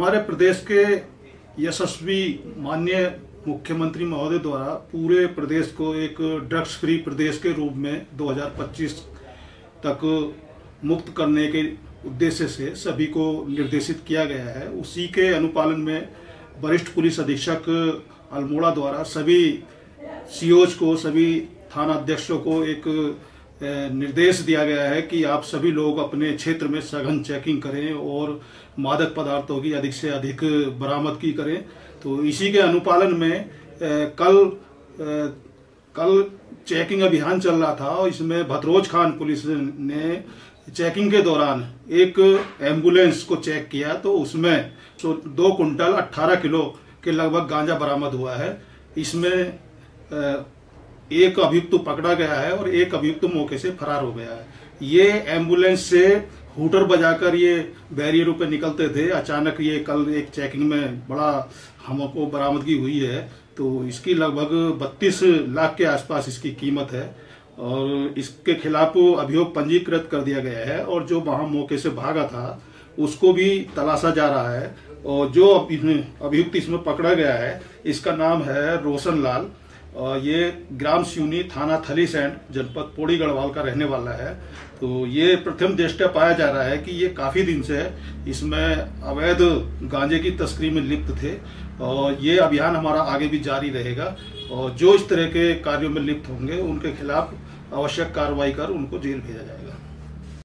हमारे प्रदेश के यशस्वी माननीय मुख्यमंत्री महोदय द्वारा पूरे प्रदेश को एक ड्रग्स फ्री प्रदेश के रूप में 2025 तक मुक्त करने के उद्देश्य से सभी को निर्देशित किया गया है। उसी के अनुपालन में वरिष्ठ पुलिस अधीक्षक अल्मोड़ा द्वारा सभी सीओज को, सभी थाना अध्यक्षों को एक निर्देश दिया गया है कि आप सभी लोग अपने क्षेत्र में सघन चेकिंग करें और मादक पदार्थों की अधिक से अधिक बरामदगी करें। तो इसी के अनुपालन में कल कल चेकिंग अभियान चल रहा था और इसमें भतरोज खान पुलिस ने चेकिंग के दौरान एक एंबुलेंस को चेक किया। तो उसमें तो दो कुंटल 18 किलो के लगभग गांजा बरामद हुआ है। इसमें एक अभियुक्त पकड़ा गया है और एक अभियुक्त मौके से फरार हो गया है। ये एंबुलेंस से हुटर बजाकर ये बैरियरों पे निकलते थे। अचानक ये कल एक चेकिंग में बड़ा हमको बरामदगी हुई है। तो इसकी लगभग 32 लाख के आसपास इसकी कीमत है और इसके खिलाफ अभियोग पंजीकृत कर दिया गया है और जो वहाँ मौके से भागा था, उसको भी तलाशा जा रहा है। और जो अभियुक्त इसमें पकड़ा गया है, इसका नाम है रोशन लाल ये ग्राम सिवनी थाना थली सैंड जनपद पोड़ी गढ़वाल का रहने वाला है। तो ये प्रथम दृष्टया पाया जा रहा है कि ये काफ़ी दिन से इसमें अवैध गांजे की तस्करी में लिप्त थे और ये अभियान हमारा आगे भी जारी रहेगा और जो इस तरह के कार्यों में लिप्त होंगे, उनके खिलाफ आवश्यक कार्रवाई कर उनको जेल भेजा जाएगा।